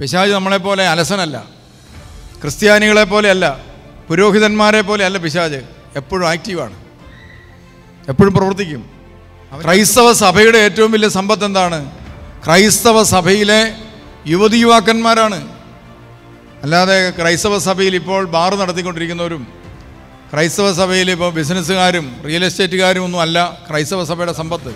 പിശാജ് നമ്മളെപ്പോലെ അലസനല്ല. ക്രിസ്ത്യാനികളെ പോലെയല്ല പുരോഹിതന്മാരെ പോലെ അല്ല പിശാജ്. എപ്പോഴും ആക്റ്റീവാണ് എപ്പോഴും പ്രവർത്തിക്കും. ക്രൈസ്തവ സഭയുടെ ഏറ്റവും വലിയ സമ്പത്ത് എന്താണ്? ക്രൈസ്തവ സഭയിലെ യുവതി യുവാക്കന്മാരാണ്. അല്ലാതെ ക്രൈസ്തവ സഭയിൽ ഇപ്പോൾ ബാർ നടത്തിക്കൊണ്ടിരിക്കുന്നവരും ക്രൈസ്തവ സഭയിൽ ഇപ്പോൾ ബിസിനസ്സുകാരും റിയൽ എസ്റ്റേറ്റുകാരും ഒന്നും അല്ല ക്രൈസ്തവ സഭയുടെ സമ്പത്ത്.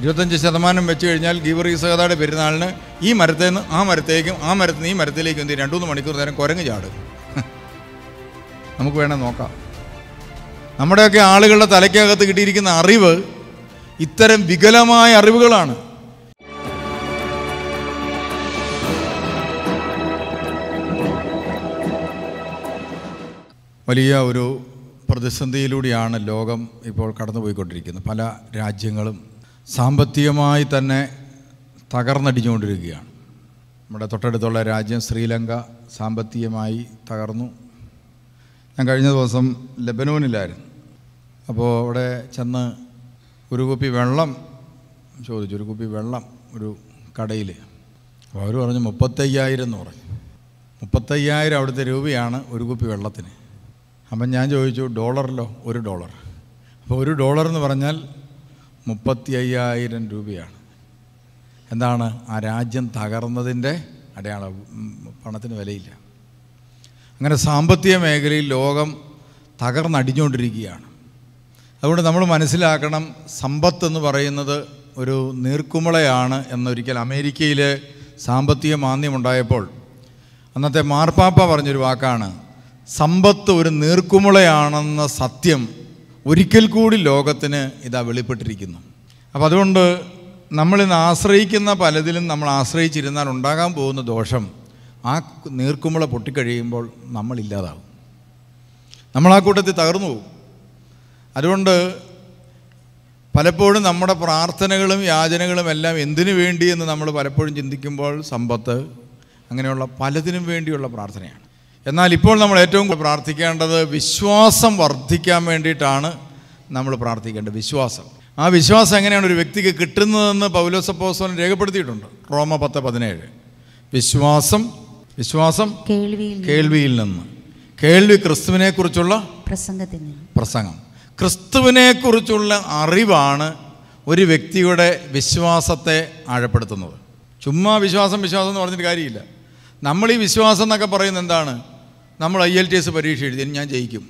ഇരുപത്തഞ്ച് ശതമാനം വെച്ച് കഴിഞ്ഞാൽ ഗീവറി സഹതയുടെ പെരുന്നാളിന് ഈ മരത്തിൽ നിന്ന് ആ മരത്തേക്കും ആ മരത്തിൽ നിന്ന് ഈ മരത്തിലേക്കും എന്ത്? രണ്ടു മൂന്ന് മണിക്കൂർ നേരം കുരങ്ങ് ചാടും. നമുക്ക് വേണേൽ നോക്കാം. നമ്മുടെയൊക്കെ ആളുകളുടെ തലയ്ക്കകത്ത് കിട്ടിയിരിക്കുന്ന അറിവ് ഇത്തരം വികലമായ അറിവുകളാണ്. വലിയ ഒരു പ്രതിസന്ധിയിലൂടെയാണ് ലോകം ഇപ്പോൾ കടന്നുപോയിക്കൊണ്ടിരിക്കുന്നത്. പല രാജ്യങ്ങളും സാമ്പത്തികമായി തന്നെ തകർന്നടിഞ്ഞുകൊണ്ടിരിക്കുകയാണ്. നമ്മുടെ തൊട്ടടുത്തുള്ള രാജ്യം ശ്രീലങ്ക സാമ്പത്തികമായി തകർന്നു. ഞാൻ കഴിഞ്ഞ ദിവസം ലെബനോനിലായിരുന്നു. അപ്പോൾ അവിടെ ചെന്ന് ഒരു കുപ്പി വെള്ളം ചോദിച്ചു. ഒരു കുപ്പി വെള്ളം ഒരു കടയിൽ അപ്പോൾ അവർ പറഞ്ഞു മുപ്പത്തയ്യായിരം എന്ന് പറഞ്ഞു. മുപ്പത്തയ്യായിരം അവിടുത്തെ രൂപയാണ് ഒരു കുപ്പി വെള്ളത്തിന്. അപ്പം ഞാൻ ചോദിച്ചു ഡോളറിലോ? ഒരു ഡോളർ. അപ്പോൾ ഒരു ഡോളർ എന്ന് പറഞ്ഞാൽ മുപ്പത്തി അയ്യായിരം രൂപയാണ്. എന്താണ്? ആ രാജ്യം തകർന്നതിന്റെ അടയാളം. പണത്തിന് വിലയില്ല. അങ്ങനെ സാമ്പത്തിക മേഖലയിൽ ലോകം തകർന്നടിഞ്ഞുകൊണ്ടിരിക്കുകയാണ്. അതുകൊണ്ട് നമ്മൾ മനസ്സിലാക്കണം സമ്പത്ത് എന്ന് പറയുന്നത് ഒരു നീർക്കുമളയാണ് എന്നൊരിക്കൽ അമേരിക്കയിൽ സാമ്പത്തിക മാന്ദ്യമുണ്ടായപ്പോൾ അന്നത്തെ മാർപ്പാപ്പ പറഞ്ഞൊരു വാക്കാണ് സമ്പത്ത് ഒരു നീർക്കുമുളയാണെന്ന സത്യം ഒരിക്കൽ കൂടി ലോകത്തിന് ഇതാ വെളിപ്പെട്ടിരിക്കുന്നു. അപ്പോൾ അതുകൊണ്ട് നമ്മളിന്ന് ആശ്രയിക്കുന്ന പലതിലും നമ്മൾ ആശ്രയിച്ചിരുന്നാൽ ഉണ്ടാകാൻ പോകുന്ന ദോഷം ആ നീർക്കുമ്പള പൊട്ടിക്കഴിയുമ്പോൾ നമ്മളില്ലാതാവും നമ്മൾ ആ കൂട്ടത്തിൽ തകർന്നു പോകും. അതുകൊണ്ട് പലപ്പോഴും നമ്മുടെ പ്രാർത്ഥനകളും യാചനകളും എല്ലാം എന്തിനു വേണ്ടി എന്ന് നമ്മൾ പലപ്പോഴും ചിന്തിക്കുമ്പോൾ സമ്പത്ത് അങ്ങനെയുള്ള പലതിനും വേണ്ടിയുള്ള പ്രാർത്ഥനയാണ്. എന്നാൽ ഇപ്പോൾ നമ്മൾ ഏറ്റവും കൂടുതൽ പ്രാർത്ഥിക്കേണ്ടത് വിശ്വാസം വർദ്ധിക്കാൻ വേണ്ടിയിട്ടാണ് നമ്മൾ പ്രാർത്ഥിക്കേണ്ടത് വിശ്വാസം. ആ വിശ്വാസം എങ്ങനെയാണ് ഒരു വ്യക്തിക്ക് കിട്ടുന്നതെന്ന് പൗലോസപ്പോസോൻ രേഖപ്പെടുത്തിയിട്ടുണ്ട്. റോമ പത്ത് പതിനേഴ്. വിശ്വാസം വിശ്വാസം കേൾവിയിൽ കേൾവിയിൽ നിന്ന്. കേൾവി ക്രിസ്തുവിനെക്കുറിച്ചുള്ള പ്രസംഗത്തിൽ നിന്ന്. പ്രസംഗം. ക്രിസ്തുവിനെക്കുറിച്ചുള്ള അറിവാണ് ഒരു വ്യക്തിയുടെ വിശ്വാസത്തെ ആഴപ്പെടുത്തുന്നത്. ചുമ്മാ വിശ്വാസം വിശ്വാസം എന്ന് പറഞ്ഞിട്ട് കാര്യമില്ല. നമ്മൾ ഈ വിശ്വാസം എന്നൊക്കെ പറയുന്നത് എന്താണ്? നമ്മൾ ഐ എൽ ടി എസ് പരീക്ഷ എഴുതി ഞാൻ ജയിക്കും.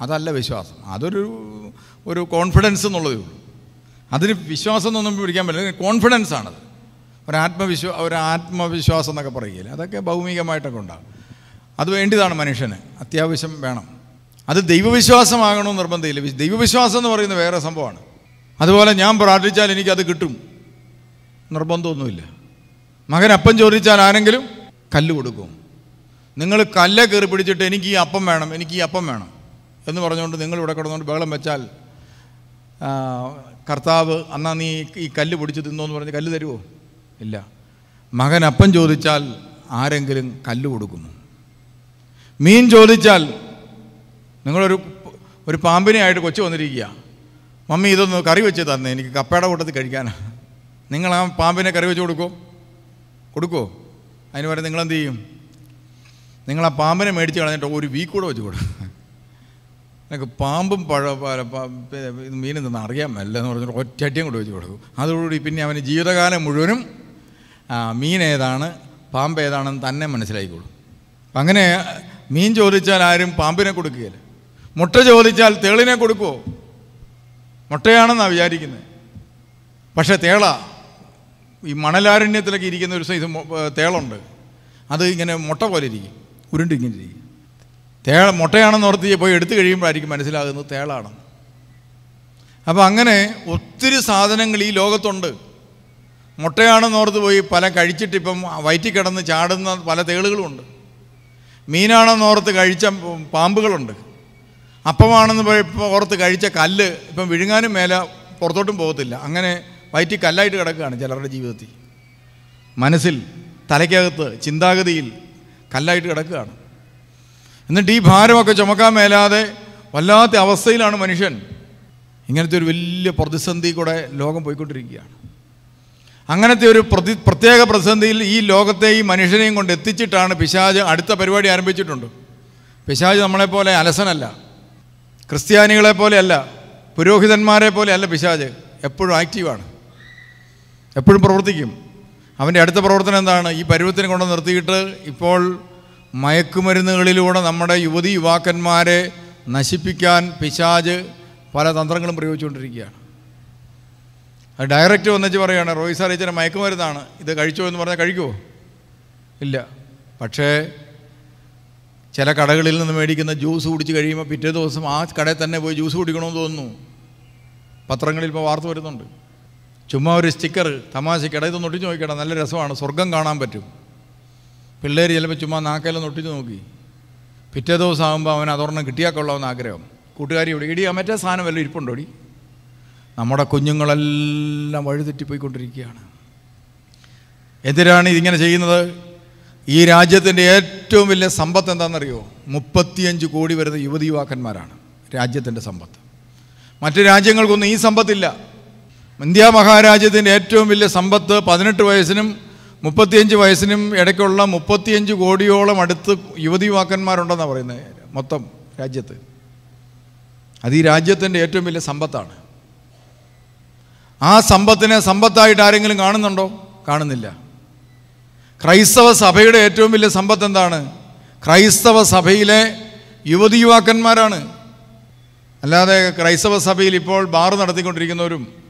അതല്ല വിശ്വാസം. അതൊരു ഒരു കോൺഫിഡൻസ് എന്നുള്ളതേ ഉള്ളൂ. അതിന് വിശ്വാസം എന്നൊന്നും പിടിക്കാൻ പറ്റില്ല. കോൺഫിഡൻസ് ആണത്. ഒരു ആത്മവിശ്വാ ഒരു ആത്മവിശ്വാസം എന്നൊക്കെ പറയുകയില്ല. അതൊക്കെ ഭൗമികമായിട്ടൊക്കെ ഉണ്ടാകും. അത് വേണ്ടിയതാണ് മനുഷ്യന്. അത്യാവശ്യം വേണം. അത് ദൈവവിശ്വാസമാകണമെന്ന് നിർബന്ധമില്ല. ദൈവവിശ്വാസം എന്ന് പറയുന്നത് വേറെ സംഭവമാണ്. അതുപോലെ ഞാൻ പ്രാർത്ഥിച്ചാൽ എനിക്കത് കിട്ടും. നിർബന്ധമൊന്നുമില്ല. മകൻ അപ്പം ചോദിച്ചാൽ ആരെങ്കിലും കല്ല് കൊടുക്കും. നിങ്ങൾ കല്ല കയറി പിടിച്ചിട്ട് എനിക്ക് ഈ അപ്പം വേണം എനിക്ക് ഈ അപ്പം വേണം എന്ന് പറഞ്ഞുകൊണ്ട് നിങ്ങൾ ഇവിടെ കിടന്നുകൊണ്ട് ബഹളം വെച്ചാൽ കർത്താവ് അന്നാ നീ ഈ കല്ല് പിടിച്ച് തിന്നോ എന്ന് പറഞ്ഞ് കല്ല് തരുമോ ഇല്ല. മകൻ അപ്പം ചോദിച്ചാൽ ആരെങ്കിലും കല്ല് കൊടുക്കുന്നു. മീൻ ചോദിച്ചാൽ നിങ്ങളൊരു ഒരു പാമ്പിനെ ആയിട്ട് കൊച്ചു വന്നിരിക്കുക. മമ്മി ഇതൊന്ന് കറി വെച്ച് തന്നെ എനിക്ക് കപ്പയുടെ കൂട്ടത്തിൽ കഴിക്കാനാ നിങ്ങൾ ആ പാമ്പിനെ കറി വെച്ച് കൊടുക്കുമോ കൊടുക്കുമോ അതിന് പകരം നിങ്ങളെന്ത് ചെയ്യും? നിങ്ങൾ ആ പാമ്പിനെ മേടിച്ച് കളഞ്ഞിട്ട് ഒരു വീക്ക് കൂടെ വെച്ച് കൊടുക്കും. നിങ്ങൾക്ക് പാമ്പും പഴ മീനും തന്നെ അറിയാൻ മേല എന്ന് പറഞ്ഞിട്ട് ഒറ്റയടിയും കൂടെ വെച്ച് കൊടുക്കും. അതോടുകൂടി പിന്നെ അവന് ജീവിതകാലം മുഴുവനും മീൻ ഏതാണ് പാമ്പ് ഏതാണെന്ന് തന്നെ മനസ്സിലായിക്കോളും അങ്ങനെ മീൻ ചോദിച്ചാൽ ആരും പാമ്പിനെ കൊടുക്കുകയില്ല. മുട്ട ചോദിച്ചാൽ തേളിനെ കൊടുക്കുമോ മുട്ടയാണെന്നാണ് വിചാരിക്കുന്നത് പക്ഷേ തേള. ഈ മണലാരണ്യത്തിലൊക്കെ ഇരിക്കുന്ന ഒരു സൈസ് തേളുണ്ട്. അത് ഇങ്ങനെ മുട്ട പോലെ ഇരിക്കും. ഉരുണ്ടിങ്ങനെ ഇരിക്കും. തേള മുട്ടയാണെന്ന് ഓർത്ത് പോയി എടുത്തു കഴിയുമ്പോഴായിരിക്കും മനസ്സിലാകുന്നത് തേളാണ് അപ്പോൾ അങ്ങനെ ഒത്തിരി സാധനങ്ങൾ ഈ ലോകത്തുണ്ട്. മുട്ടയാണെന്ന് ഓർത്ത് പോയി പല കഴിച്ചിട്ടിപ്പം വയറ്റി കിടന്ന് ചാടുന്ന പല തേളുകളുമുണ്ട് മീനാണെന്ന് ഓർത്ത് കഴിച്ച പാമ്പുകളുണ്ട്. അപ്പമാണെന്ന് ഓർത്ത് കഴിച്ച കല്ല് ഇപ്പം വിഴുങ്ങാനും മേലെ പുറത്തോട്ടും പോകത്തില്ല. അങ്ങനെ വയറ്റി കല്ലായിട്ട് കിടക്കുകയാണ് ചിലരുടെ ജീവിതത്തിൽ. മനസ്സിൽ തലയ്ക്കകത്ത് ചിന്താഗതിയിൽ കല്ലായിട്ട് കിടക്കുകയാണ്. എന്നിട്ട് ഈ ഭാരമൊക്കെ ചുമക്കാൻ മേലാതെ വല്ലാത്ത അവസ്ഥയിലാണ് മനുഷ്യൻ. ഇങ്ങനത്തെ ഒരു വലിയ പ്രതിസന്ധി കൂടെ ലോകം പോയിക്കൊണ്ടിരിക്കുകയാണ്. അങ്ങനത്തെ ഒരു പ്രതി പ്രത്യേക പ്രതിസന്ധിയിൽ ഈ ലോകത്തെ ഈ മനുഷ്യനെയും കൊണ്ട് എത്തിച്ചിട്ടാണ് പിശാജ് അടുത്ത പരിപാടി ആരംഭിച്ചിട്ടുണ്ട്. പിശാജ് നമ്മളെപ്പോലെ അലസനല്ല. ക്രിസ്ത്യാനികളെ പോലെയല്ല പുരോഹിതന്മാരെ പോലെയല്ല പിശാജ്. എപ്പോഴും ആക്റ്റീവാണ് എപ്പോഴും പ്രവർത്തിക്കും. അവന്റെ അടുത്ത പ്രവർത്തനം എന്താണ്? ഈ പരുവത്തിനെ കൊണ്ട് നിർത്തിയിട്ട് ഇപ്പോൾ മയക്കുമരുന്നുകളിലൂടെ നമ്മുടെ യുവതി യുവാക്കന്മാരെ നശിപ്പിക്കാൻ പിശാജ് പല തന്ത്രങ്ങളും പ്രയോഗിച്ചുകൊണ്ടിരിക്കുകയാണ്. അത് ഡയറക്റ്റ് വന്നിച്ച് പറയുകയാണ് റോയ് സാർ മയക്കുമരുന്നാണ്. ഇത് കഴിച്ചോ എന്ന് പറഞ്ഞാൽ കഴിക്കുമോ ഇല്ല. പക്ഷേ ചില കടകളിൽ നിന്ന് മേടിക്കുന്ന ജ്യൂസ് കുടിച്ച് കഴിയുമ്പോൾ പിറ്റേ ദിവസം ആ കടയിൽ തന്നെ പോയി ജ്യൂസ് കുടിക്കണമെന്ന് തോന്നുന്നു. പത്രങ്ങളിൽ ഇപ്പോൾ വാർത്ത വരുന്നുണ്ട്. ചുമ്മാ ഒരു സ്റ്റിക്കർ തമാശ ഇടയിൽ നൊട്ടിച്ച് നോക്കിക്കട നല്ല രസമാണ് സ്വർഗം കാണാൻ പറ്റും. പിള്ളേർ ചിലപ്പോൾ ചുമ്മാ നാക്കയിൽ ഒട്ടിച്ച് നോക്കി. പിറ്റേ ദിവസം ആകുമ്പോൾ അവൻ അതൊരെണ്ണം കിട്ടിയാൽ കൊള്ളാമെന്ന് ആഗ്രഹം. കൂട്ടുകാരി ഇവിടെ ഇടി മറ്റേ സാധനം വല്ലതും ഇരിപ്പുണ്ടോ ഇടി നമ്മുടെ കുഞ്ഞുങ്ങളെല്ലാം വഴിതെറ്റിപ്പോയിക്കൊണ്ടിരിക്കുകയാണ്. എന്തിനാണ് ഇതിങ്ങനെ ചെയ്യുന്നത്? ഈ രാജ്യത്തിന്റെ ഏറ്റവും വലിയ സമ്പത്ത് എന്താണെന്നറിയോ? മുപ്പത്തിയഞ്ച് കോടി വരുന്ന യുവതി യുവാക്കന്മാരാണ് രാജ്യത്തിന്റെ സമ്പത്ത്. മറ്റു രാജ്യങ്ങൾക്കൊന്നും ഈ സമ്പത്തില്ല. ഇന്ത്യ മഹാരാജ്യത്തിന്റെ ഏറ്റവും വലിയ സമ്പത്ത് പതിനെട്ട് വയസ്സിനും മുപ്പത്തിയഞ്ച് വയസ്സിനും ഇടയ്ക്കുള്ള മുപ്പത്തിയഞ്ച് കോടിയോളം അടുത്ത് യുവതി യുവാക്കന്മാരുണ്ടെന്നാണ് പറയുന്നത് മൊത്തം രാജ്യത്ത്. അത് ഈ രാജ്യത്തിന്റെ ഏറ്റവും വലിയ സമ്പത്താണ്. ആ സമ്പത്തിനെ സമ്പത്തായിട്ട് ആരെങ്കിലും കാണുന്നുണ്ടോ? കാണുന്നില്ല. ക്രൈസ്തവ സഭയുടെ ഏറ്റവും വലിയ സമ്പത്ത് എന്താണ് ക്രൈസ്തവ സഭയിലെ യുവതി യുവാക്കന്മാരാണ്. അല്ലാതെ ക്രൈസ്തവ സഭയിൽ ഇപ്പോൾ ബാർ നടത്തിക്കൊണ്ടിരിക്കുന്നവരും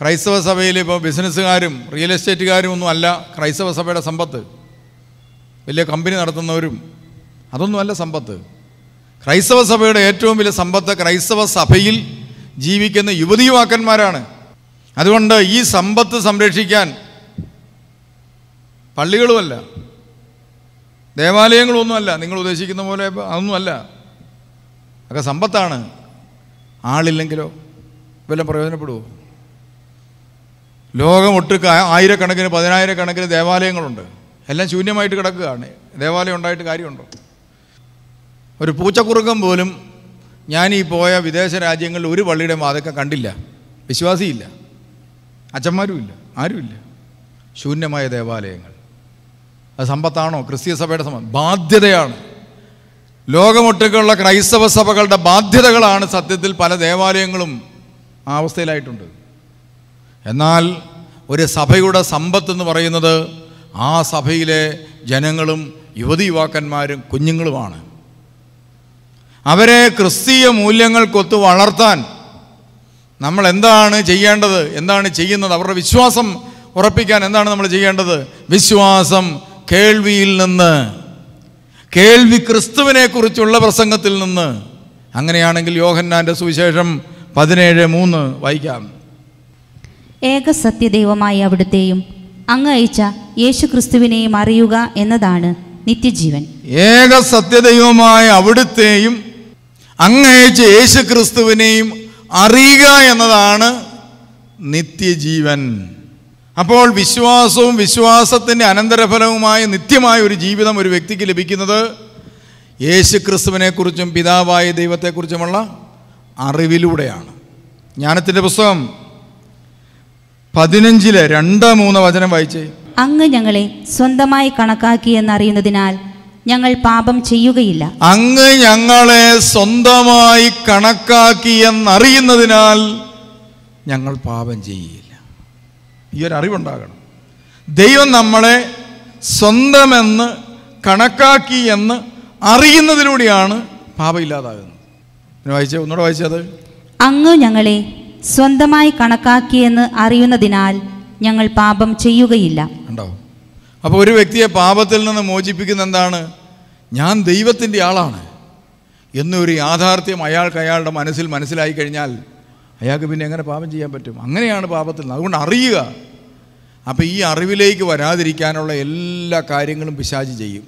ക്രൈസ്തവ സഭയിൽ ഇപ്പോൾ ബിസിനസ്സുകാരും റിയൽ എസ്റ്റേറ്റുകാരും ഒന്നും അല്ല ക്രൈസ്തവ സഭയുടെ സമ്പത്ത്. വലിയ കമ്പനി നടത്തുന്നവരും അതൊന്നുമല്ല സമ്പത്ത്. ക്രൈസ്തവ സഭയുടെ ഏറ്റവും വലിയ സമ്പത്ത് ക്രൈസ്തവ സഭയിൽ ജീവിക്കുന്ന യുവതി യുവാക്കന്മാരാണ്. അതുകൊണ്ട് ഈ സമ്പത്ത് സംരക്ഷിക്കാൻ പള്ളികളുമല്ല ദേവാലയങ്ങളൊന്നുമല്ല നിങ്ങൾ ഉദ്ദേശിക്കുന്ന പോലെ അതൊന്നുമല്ല. ഒക്കെ സമ്പത്താണ്. ആളില്ലെങ്കിലോ വല്ലതും പ്രയോജനപ്പെടുമോ ലോകമൊട്ടുക്ക് ആയിരക്കണക്കിന് പതിനായിരക്കണക്കിന് ദേവാലയങ്ങളുണ്ട്. എല്ലാം ശൂന്യമായിട്ട് കിടക്കുകയാണ്. ദേവാലയം ഉണ്ടായിട്ട് കാര്യമുണ്ടോ? ഒരു പൂച്ചക്കുറുക്കം പോലും ഞാൻ ഈ പോയ വിദേശ രാജ്യങ്ങളിൽ ഒരു പള്ളിയുടെ മാതൊക്കെ കണ്ടില്ല. വിശ്വാസിയില്ല. അച്ഛന്മാരുമില്ല. ആരുമില്ല. ശൂന്യമായ ദേവാലയങ്ങൾ. അത് സമ്പത്താണോ? ക്രിസ്തീയ സഭയുടെ സമ്പത്ത്. ബാധ്യതയാണ്. ലോകമൊട്ടുക്കുള്ള ക്രൈസ്തവ സഭകളുടെ ബാധ്യതകളാണ് സത്യത്തിൽ പല ദേവാലയങ്ങളും ആ അവസ്ഥയിലായിട്ടുണ്ട്. എന്നാൽ ഒരു സഭയുടെ സമ്പത്ത് എന്ന് പറയുന്നത് ആ സഭയിലെ ജനങ്ങളും യുവതി യുവാക്കന്മാരും കുഞ്ഞുങ്ങളുമാണ്. അവരെ ക്രിസ്തീയ മൂല്യങ്ങൾക്കൊത്ത് വളർത്താൻ നമ്മൾ എന്താണ് ചെയ്യേണ്ടത്? എന്താണ് ചെയ്യുന്നത്? അവരുടെ വിശ്വാസം ഉറപ്പിക്കാൻ എന്താണ് നമ്മൾ ചെയ്യേണ്ടത്? വിശ്വാസം കേൾവിയിൽ നിന്ന് കേൾവി ക്രിസ്തുവിനെക്കുറിച്ചുള്ള പ്രസംഗത്തിൽ നിന്ന്. അങ്ങനെയാണെങ്കിൽ യോഹന്നാന്റെ സുവിശേഷം പതിനേഴ് മൂന്ന് വായിക്കാം. ഏക സത്യദൈവമായ അവിടുത്തെയും അങ്ങ് അയച്ച യേശു ക്രിസ്തുവിനെയും അറിയുക എന്നതാണ് നിത്യജീവൻ. ഏക സത്യദൈവമായ അവിടുത്തെയും അങ്ങയച്ച യേശു ക്രിസ്തുവിനെയും അറിയുക എന്നതാണ് നിത്യജീവൻ. അപ്പോൾ വിശ്വാസവും വിശ്വാസത്തിന്റെ അനന്തരഫലവുമായ നിത്യമായ ഒരു ജീവിതം ഒരു വ്യക്തിക്ക് ലഭിക്കുന്നത് യേശു ക്രിസ്തുവിനെക്കുറിച്ചും പിതാവായ ദൈവത്തെക്കുറിച്ചുമുള്ള അറിവിലൂടെയാണ്. ജ്ഞാനത്തിന്റെ പുസ്തകം പതിനഞ്ചിൽ രണ്ട് മൂന്ന് വചനം വായിച്ചേ. അങ്ങ് ഞങ്ങളെ സ്വന്തമായി കണക്കാക്കി എന്നറിയുന്നതിനാൽ ഞങ്ങൾ പാപം ചെയ്യുകയില്ല. അങ്ങ് ഞങ്ങളെ സ്വന്തമായി കണക്കാക്കി എന്നറിയുന്നതിനാൽ ഞങ്ങൾ പാപം ചെയ്യുകയില്ല ഈ ഒരു അറിവുണ്ടാകണം. ദൈവം നമ്മളെ സ്വന്തമെന്ന് കണക്കാക്കി എന്ന് അറിയുന്നതിലൂടെയാണ് പാപം ഇല്ലാതാകുന്നത്. വായിച്ചേ ഒന്നുകൂടെ വായിച്ചത് അങ്ങ് ഞങ്ങളെ സ്വന്തമായി കണക്കാക്കിയെന്ന് അറിയുന്നതിനാൽ ഞങ്ങൾ പാപം ചെയ്യുകയില്ല. അപ്പൊ അപ്പോൾ ഒരു വ്യക്തിയെ പാപത്തിൽ നിന്ന് മോചിപ്പിക്കുന്ന എന്താണ്? ഞാൻ ദൈവത്തിന്റെ ആളാണ്. എന്നൊരു യാഥാർത്ഥ്യം അയാൾക്ക് അയാളുടെ മനസ്സിൽ മനസ്സിലായി കഴിഞ്ഞാൽ അയാൾക്ക് പിന്നെ എങ്ങനെ പാപം ചെയ്യാൻ പറ്റും? അങ്ങനെയാണ് പാപത്തിൽ നിന്ന്. അതുകൊണ്ട് അറിയുക. അപ്പോൾ ഈ അറിവിലേക്ക് വരാതിരിക്കാനുള്ള എല്ലാ കാര്യങ്ങളും പിശാചി ചെയ്യും.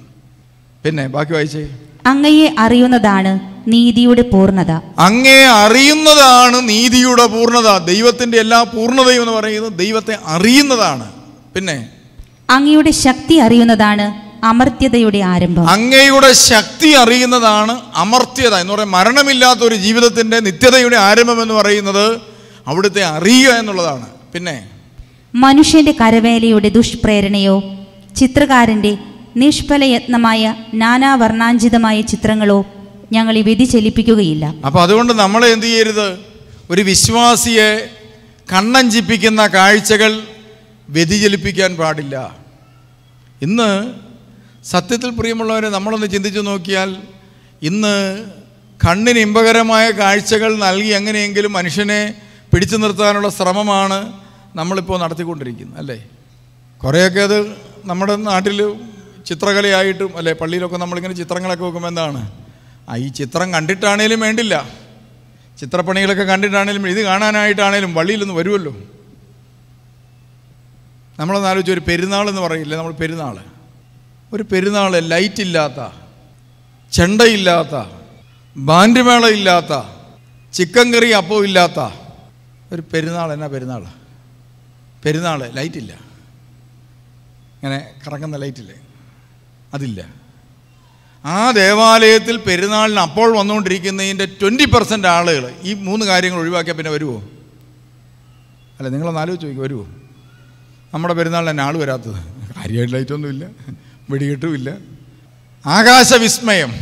പിന്നെ ബാക്കി വായിച്ചേ? അങ്ങയെ അറിയുന്നതാണ് നീതിയുടെ പൂർണത. അങ്ങേ അറിയുന്നതാണ് നീതിയുടെ പൂർണത. ദൈവത്തിന്റെ എല്ലാ പൂർണതയും എന്ന് പറയുന്നത് ദൈവത്തെ അറിയുന്നതാണ്. പിന്നെ? അങ്ങയുടെ ശക്തി അറിയുന്നതാണ് അമർത്യതയുടെ ആരംഭം. അങ്ങയുടെ ശക്തി അറിയുന്നതാണ് അമർത്യത എന്ന് പറയുന്നത് മരണമില്ലാത്ത ഒരു ജീവിതത്തിന്റെ നിത്യതയുടെ ആരംഭം എന്ന് പറയുന്നത് അവിടുത്തെ അറിയുക എന്നുള്ളതാണ്. പിന്നെ? മനുഷ്യന്റെ കരവേലയുടെ ദുഷ്പ്രേരണയോ ചിത്രകാരന്റെ നിഷ്ഫലയത്നമായ നാനാവർണാഞ്ചിതമായ ചിത്രങ്ങളോ ഞങ്ങളെ വ്യതിചലിപ്പിക്കുകയില്ല. അപ്പോൾ അതുകൊണ്ട് നമ്മൾ എന്ത് ചെയ്യരുത്? ഒരു വിശ്വാസിയെ കണ്ണഞ്ചിപ്പിക്കുന്ന കാഴ്ചകൾ വ്യതിചലിപ്പിക്കാൻ പാടില്ല. ഇന്ന് സത്യത്തിൽ പ്രിയമുള്ളവരെ നമ്മളൊന്ന് ചിന്തിച്ചു നോക്കിയാൽ ഇന്ന് കണ്ണിന് ഇമ്പകരമായ കാഴ്ചകൾ നൽകി എങ്ങനെയെങ്കിലും മനുഷ്യനെ പിടിച്ചു നിർത്താനുള്ള ശ്രമമാണ് നമ്മളിപ്പോൾ നടത്തിക്കൊണ്ടിരിക്കുന്നത് അല്ലേ? കുറേയൊക്കെ അത് നമ്മുടെ നാട്ടിൽ ചിത്രകലയായിട്ടും അല്ലേ പള്ളിയിലൊക്കെ നമ്മളിങ്ങനെ ചിത്രങ്ങളൊക്കെ വെക്കുമ്പോൾ എന്താണ്? ആ ഈ ചിത്രം കണ്ടിട്ടാണേലും വേണ്ടില്ല. ചിത്രപ്പണികളൊക്കെ കണ്ടിട്ടാണേലും ഇത് കാണാനായിട്ടാണേലും വള്ളിയിലൊന്ന് വരുമല്ലോ നമ്മളൊന്ന് ആലോചിച്ച് ഒരു പെരുന്നാൾ എന്ന് പറയില്ലേ? നമ്മൾ പെരുന്നാൾ ഒരു പെരുന്നാൾ ലൈറ്റ് ഇല്ലാത്ത ചെണ്ടയില്ലാത്ത ബാൻഡ് മേള ഇല്ലാത്ത ചിക്കൻ കറി അപ്പം ഇല്ലാത്ത ഒരു പെരുന്നാൾ എന്നാ പെരുന്നാൾ പെരുന്നാൾ ലൈറ്റില്ല ഇങ്ങനെ കറങ്ങുന്ന ലൈറ്റില്ലേ അതില്ല. ആ ദേവാലയത്തിൽ പെരുന്നാളിന് അപ്പോൾ വന്നുകൊണ്ടിരിക്കുന്നതിന്റെ ട്വന്റി പെർസെന്റ് ആളുകൾ ഈ മൂന്ന് കാര്യങ്ങൾ ഒഴിവാക്കിയാൽ പിന്നെ വരുമോ അല്ല നിങ്ങളൊന്ന് ആലോചിച്ച് നോക്കി വരുമോ നമ്മുടെ പെരുന്നാളിന് തന്നെ ആൾ വരാത്തത്. കാര്യമായിട്ട് ലൈറ്റൊന്നുമില്ല വെടികെട്ടുമില്ല ആകാശവിസ്മയം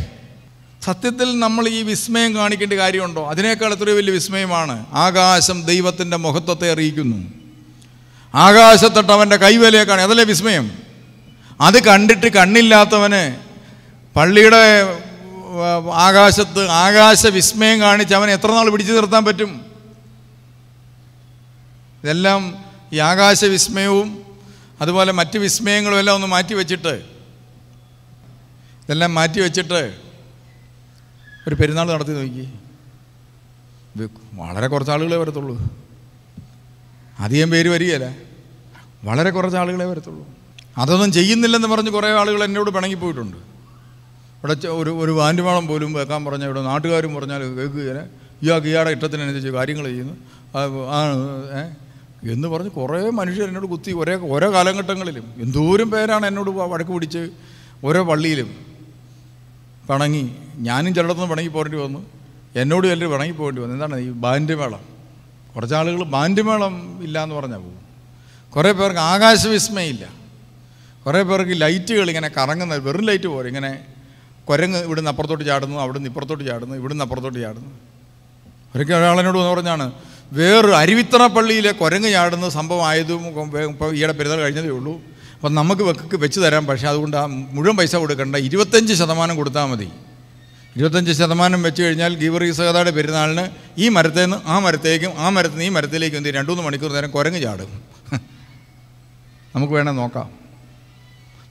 സത്യത്തിൽ നമ്മൾ ഈ വിസ്മയം കാണിക്കേണ്ട കാര്യമുണ്ടോ? അതിനേക്കാൾ എത്രയോ വലിയ വിസ്മയമാണ്. ആകാശം ദൈവത്തിന്റെ മുഖത്വത്തെ അറിയിക്കുന്നു. ആകാശത്തൊട്ട് അവന്റെ കൈവേലയെ കാണി അതല്ലേ വിസ്മയം? അത് കണ്ടിട്ട് കണ്ണില്ലാത്തവന് പള്ളിയുടെ ആകാശത്ത് ആകാശ വിസ്മയം കാണിച്ച് അവൻ എത്ര നാൾ പിടിച്ചു നിർത്താൻ പറ്റും? ഇതെല്ലാം ഈ ആകാശ വിസ്മയവും അതുപോലെ മറ്റ് വിസ്മയങ്ങളും എല്ലാം ഒന്ന് മാറ്റി വെച്ചിട്ട് ഇതെല്ലാം മാറ്റി വെച്ചിട്ട് ഒരു പെരുന്നാൾ നടത്തി നോക്കി. വളരെ കുറച്ച് ആളുകളെ വരത്തുള്ളൂ. അധികം പേര് വരികയില്ല. വളരെ കുറച്ച് ആളുകളെ വരത്തുള്ളൂ. അതൊന്നും ചെയ്യുന്നില്ലെന്ന് പറഞ്ഞ് കുറേ ആളുകൾ എന്നോട് പിണങ്ങിപ്പോയിട്ടുണ്ട് ഇവിടെ ഒരു ഒരു വാൻഡിമാളം പോലും വെക്കാൻ പറഞ്ഞ ഇവിടെ നാട്ടുകാരും പറഞ്ഞാൽ കേൾക്കുകയില്ല ഇയാൾക്ക് ഇയാളുടെ ഇഷ്ടത്തിനനുസരിച്ച് കാര്യങ്ങൾ ചെയ്യുന്നു. ആണ് എന്ന് പറഞ്ഞ് കുറേ മനുഷ്യർ എന്നോട് കുത്തി ഒരേ ഓരോ കാലഘട്ടങ്ങളിലും എന്തോരം പേരാണ് എന്നോട് വഴക്ക് പിടിച്ച് ഓരോ പള്ളിയിലും പിണങ്ങി. ഞാനും ചിലയിടത്തുനിന്ന് പിണങ്ങി പോകേണ്ടി വന്നു. എന്നോട് എല്ലാവരും പിണങ്ങി പോകേണ്ടി വന്നു. എന്താണ് ഈ ബാൻഡ് മേളം കുറച്ച് ആളുകൾ ഇല്ല എന്ന് പറഞ്ഞാൽ പോകും കുറേ പേർക്ക് ആകാശവിസ്മയില്ല കുറേ പേർക്ക് ലൈറ്റുകൾ ഇങ്ങനെ കറങ്ങുന്ന വെറും ലൈറ്റ് പോലെ ഇങ്ങനെ കുരങ്ങ് ഇവിടുന്ന് അപ്പുറത്തോട്ട് ചാടുന്നു അവിടുന്ന് ഇപ്പുറത്തോട്ട് ചാടുന്നു ഇവിടുന്ന് അപ്പുറത്തോട്ട് ചാടുന്നു. ഒരിക്കൽ ഒരാളിനോട് എന്ന് പറഞ്ഞാണ് വേറൊരു അരുവിത്തറ പള്ളിയിലെ കുരങ്ങ് ചാടുന്ന സംഭവം ആയതും ഇപ്പോൾ ഈയിടെ പെരുന്നാൾ കഴിഞ്ഞതേ ഉള്ളൂ. അപ്പം നമുക്ക് വെക്ക് വെച്ച് തരാം പക്ഷേ അതുകൊണ്ട് ആ മുഴുവൻ പൈസ കൊടുക്കേണ്ട ഇരുപത്തഞ്ച് ശതമാനം കൊടുത്താൽ മതി. ഇരുപത്തഞ്ച് ശതമാനം വെച്ച് കഴിഞ്ഞാൽ ഗീവർ സഹതയുടെ പെരുന്നാളിന് ഈ മരത്തിൽ നിന്ന് ആ മരത്തേക്കും ആ മരത്തിൽ നിന്ന് ഈ മരത്തിലേക്കും എന്ത് രണ്ട് മൂന്ന് മണിക്കൂർ നേരം കുരങ്ങ് ചാടും. നമുക്ക് വേണേൽ നോക്കാം.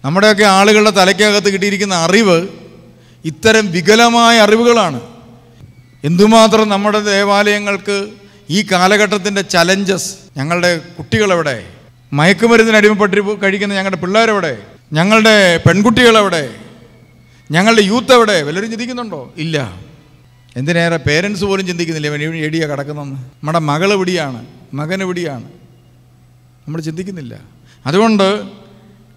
നമ്മുടെയൊക്കെ ആളുകളുടെ തലയ്ക്കകത്ത് കിട്ടിയിരിക്കുന്ന അറിവ് ഇത്തരം വികലമായ അറിവുകളാണ്. എന്തുമാത്രം നമ്മുടെ ദേവാലയങ്ങൾക്ക് ഈ കാലഘട്ടത്തിന്റെ ചലഞ്ചസ് ഞങ്ങളുടെ കുട്ടികളെവിടെ? മയക്കുമരുന്നിന് അടിമപ്പെട്ടി കഴിക്കുന്ന ഞങ്ങളുടെ പിള്ളേരെവിടെ? ഞങ്ങളുടെ പെൺകുട്ടികളെവിടെ? ഞങ്ങളുടെ യൂത്ത് എവിടെ? വല്ലവരും ചിന്തിക്കുന്നുണ്ടോ? ഇല്ല. എന്തിനേറെ പേരൻസ് പോലും ചിന്തിക്കുന്നില്ല ഇവൻ എടിയാ കിടക്കുന്നെന്ന് നമ്മുടെ മകൾ എവിടെയാണ് മകൻ എവിടെയാണ് നമ്മൾ ചിന്തിക്കുന്നില്ല. അതുകൊണ്ട്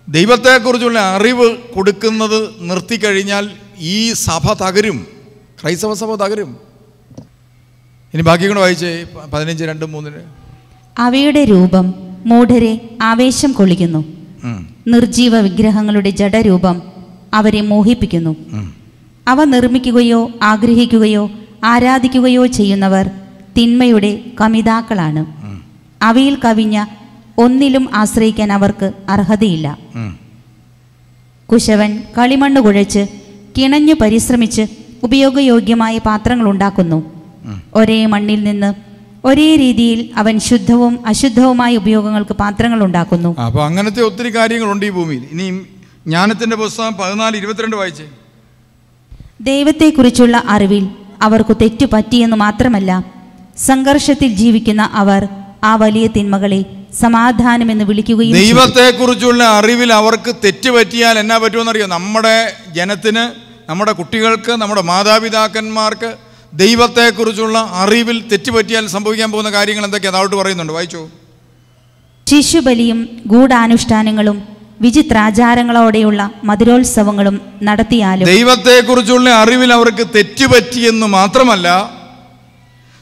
ദൈവത്തെക്കുറിച്ചുള്ള അറിവ് കൊടുക്കുന്നത് നിർത്തിക്കഴിഞ്ഞാൽ ഈ സഭ തകരും. ക്രൈസ്തവ സഭ തകരും. ഇനി ബാക്കി കൂടെ വായിച്ചേ പതിനഞ്ച് രണ്ട് മൂന്നിന്. അവയുടെ രൂപം മൂഢരെ ആവേശം കൊള്ളിക്കുന്നു. നിർജീവ വിഗ്രഹങ്ങളുടെ ജഡരൂപം അവരെ മോഹിപ്പിക്കുന്നു. അവ നിർമ്മിക്കുകയോ ആഗ്രഹിക്കുകയോ ആരാധിക്കുകയോ ചെയ്യുന്നവർ തിന്മയുടെ കമിതാക്കളാണ്. അവയിൽ കവിഞ്ഞ ഒന്നിലും ആശ്രയിക്കാൻ അവർക്ക് അർഹതയില്ല. കുശവൻ കളിമണ്ണ് കുഴച്ച് കിണഞ്ഞു പരിശ്രമിച്ച് ഉപയോഗയോഗ്യമായ പാത്രങ്ങൾ ഉണ്ടാക്കുന്നു. ഒരേ മണ്ണിൽ നിന്ന് ഒരേ രീതിയിൽ അവൻ ശുദ്ധവും അശുദ്ധവുമായ ഉപയോഗങ്ങൾക്ക് പാത്രങ്ങൾ ഉണ്ടാക്കുന്നു. അപ്പൊ അങ്ങനത്തെ ഒത്തിരി കാര്യങ്ങളുണ്ട് ഈ ഭൂമിയിൽ. ഇനി ജ്ഞാനത്തിന്റെ പുസ്തകം പതിനാല് ഇരുപത്തിരണ്ട് വായിച്ചേ. ദൈവത്തെക്കുറിച്ചുള്ള അറിവിൽ അവർക്ക് തെറ്റു പറ്റിയെന്ന് മാത്രമല്ല സംഘർഷത്തിൽ ജീവിക്കുന്ന അവർ ആ വലിയ തിന്മകളെ സമാധാനമെന്ന് വിളിക്കുകയും ദൈവത്തെ ദൈവത്തെക്കുറിച്ചുള്ള അറിവിൽ അവർക്ക് തെറ്റ് പറ്റിയാൽ എന്നാ പറ്റുമെന്നറിയോ? നമ്മുടെ ജനത്തിന് നമ്മുടെ കുട്ടികൾക്ക് നമ്മുടെ മാതാപിതാക്കന്മാർക്ക് ദൈവത്തെക്കുറിച്ചുള്ള അറിവിൽ തെറ്റ് പറ്റിയാൽ സംഭവിക്കാൻ പോകുന്ന കാര്യങ്ങൾ എന്തൊക്കെയാണ് അതോട്ട് പറയുന്നുണ്ട്. വായിച്ചു. ശിശുബലിയും ഗൂഢാനുഷ്ഠാനങ്ങളും വിചിത്രാചാരങ്ങളോടെയുള്ള മധുരോത്സവങ്ങളും നടത്തിയാലും ദൈവത്തെക്കുറിച്ചുള്ള അറിവിൽ അവർക്ക് തെറ്റുപറ്റിയെന്ന് മാത്രമല്ല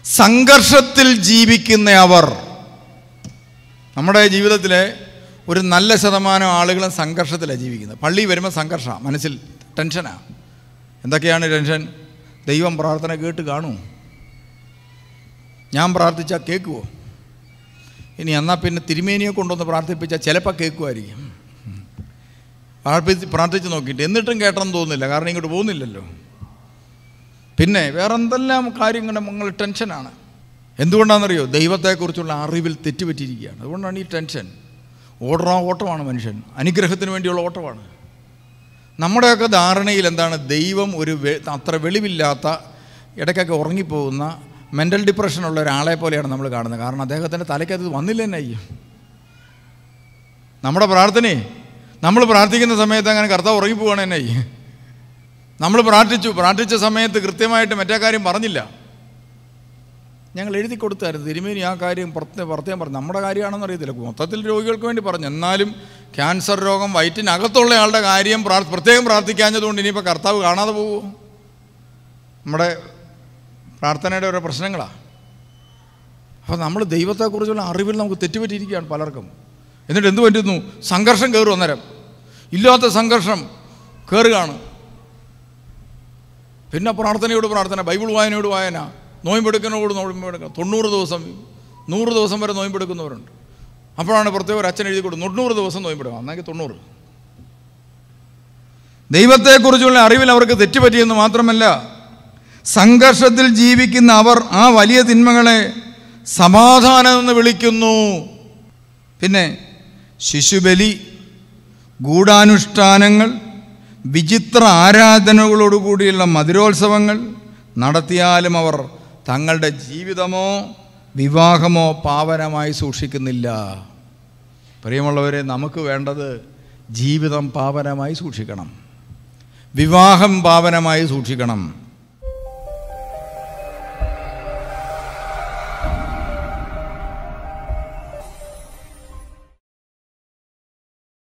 സംഘർഷത്തിൽ ജീവിക്കുന്ന അവർ നമ്മുടെ ജീവിതത്തിലെ ഒരു നല്ല ശതമാനം ആളുകളും സംഘർഷത്തിലാണ് ജീവിക്കുന്നത്. പള്ളി വരുമ്പോൾ സംഘർഷമാണ് മനസ്സിൽ ടെൻഷനാണ് എന്തൊക്കെയാണ് ടെൻഷൻ? ദൈവം പ്രാർത്ഥന കേട്ട് കാണൂ. ഞാൻ പ്രാർത്ഥിച്ചാൽ കേൾക്കുമോ ഇനി എന്നാൽ പിന്നെ തിരുമേനിയെ കൊണ്ടുവന്ന് പ്രാർത്ഥിപ്പിച്ചാൽ ചിലപ്പോൾ കേൾക്കുമായിരിക്കും പ്രാർത്ഥിച്ച് പ്രാർത്ഥിച്ച് നോക്കിയിട്ട് എന്നിട്ടും കേട്ടെന്ന് തോന്നുന്നില്ല കാരണം ഇങ്ങോട്ട് പോകുന്നില്ലല്ലോ. പിന്നെ വേറെന്തെല്ലാം കാര്യങ്ങളുടെ നിങ്ങൾ ടെൻഷനാണ്. എന്തുകൊണ്ടാണെന്നറിയോ? ദൈവത്തെക്കുറിച്ചുള്ള അറിവിൽ തെറ്റുപറ്റിയിരിക്കുകയാണ്. അതുകൊണ്ടാണ് ഈ ടെൻഷൻ. ഓടുന്ന ഓട്ടമാണ് മനുഷ്യൻ. അനുഗ്രഹത്തിന് വേണ്ടിയുള്ള ഓട്ടമാണ്. നമ്മുടെയൊക്കെ ധാരണയിൽ എന്താണ്? ദൈവം ഒരു അത്ര വെളിവില്ലാത്ത ഇടയ്ക്കൊക്കെ ഉറങ്ങിപ്പോകുന്ന മെന്റൽ ഡിപ്രഷനുള്ള ഒരാളെ പോലെയാണ് നമ്മൾ കാണുന്നത്. കാരണം അദ്ദേഹത്തിന്റെ തലയ്ക്കത് വന്നില്ല തന്നെ അയ്യോ. നമ്മുടെ പ്രാർത്ഥനയെ നമ്മൾ പ്രാർത്ഥിക്കുന്ന സമയത്ത് അങ്ങനെ കർത്താവ് ഉറങ്ങിപ്പോവാണ് തന്നെ നമ്മൾ പ്രാർത്ഥിച്ചു. പ്രാർത്ഥിച്ച സമയത്ത് കൃത്യമായിട്ട് മറ്റേ കാര്യം പറഞ്ഞില്ല. ഞങ്ങൾ എഴുതി കൊടുത്തായിരുന്നു. തിരുമേനി ആ കാര്യം പുറത്ത് പുറത്തേം പറഞ്ഞു. നമ്മുടെ കാര്യമാണെന്ന് അറിയത്തില്ല. മൊത്തത്തിൽ രോഗികൾക്ക് വേണ്ടി പറഞ്ഞു. എന്നാലും ക്യാൻസർ രോഗം വയറ്റിനകത്തുള്ള ആളുടെ കാര്യം പ്രത്യേകം പ്രാർത്ഥിക്കാഞ്ഞതുകൊണ്ട് ഇനിയിപ്പോൾ കർത്താവ് കാണാതെ പോകുമോ നമ്മുടെ പ്രാർത്ഥനയുടെ ഓരോ പ്രശ്നങ്ങളാണ് അപ്പോൾ നമ്മൾ ദൈവത്തെക്കുറിച്ചുള്ള അറിവിൽ നമുക്ക് തെറ്റുപറ്റിയിരിക്കുകയാണ് പലർക്കും. എന്നിട്ട് എന്ത് പറ്റുന്നു? സംഘർഷം കയറും അന്നേരം. ഇല്ലാത്ത സംഘർഷം കയറുകയാണ് പിന്നെ പ്രാർത്ഥനയോട് പ്രാർത്ഥന ബൈബിൾ വായനയോട് വായന. നോയമ്പെടുക്കുന്നതോട് നോയമ്പെടുക്കണം തൊണ്ണൂറ് ദിവസം നൂറ് ദിവസം വരെ നോയമ്പെടുക്കുന്നവരുണ്ട്. അപ്പോഴാണ് പ്രത്യേക ഒരു അച്ഛൻ എഴുതി കൊടുക്കും തൊണ്ണൂറ് ദിവസം നോയമ്പെടുക്കാം അന്നെങ്കിൽ തൊണ്ണൂറ്. ദൈവത്തെക്കുറിച്ചുള്ള അറിവിൽ അവർക്ക് തെറ്റുപറ്റിയെന്ന് മാത്രമല്ല സംഘർഷത്തിൽ ജീവിക്കുന്ന അവർ ആ വലിയ തിന്മകളെ സമാധാനം എന്ന് വിളിക്കുന്നു. പിന്നെ ശിശുബലി ഗൂഢാനുഷ്ഠാനങ്ങൾ വിചിത്ര ആരാധനകളോടുകൂടിയുള്ള മധുരോത്സവങ്ങൾ നടത്തിയാലും അവർ തങ്ങളുടെ ജീവിതമോ വിവാഹമോ പാവനമായി സൂക്ഷിക്കുന്നില്ല. പ്രിയമുള്ളവരെ നമുക്ക് വേണ്ടത് ജീവിതം പാവനമായി സൂക്ഷിക്കണം. വിവാഹം പാവനമായി സൂക്ഷിക്കണം.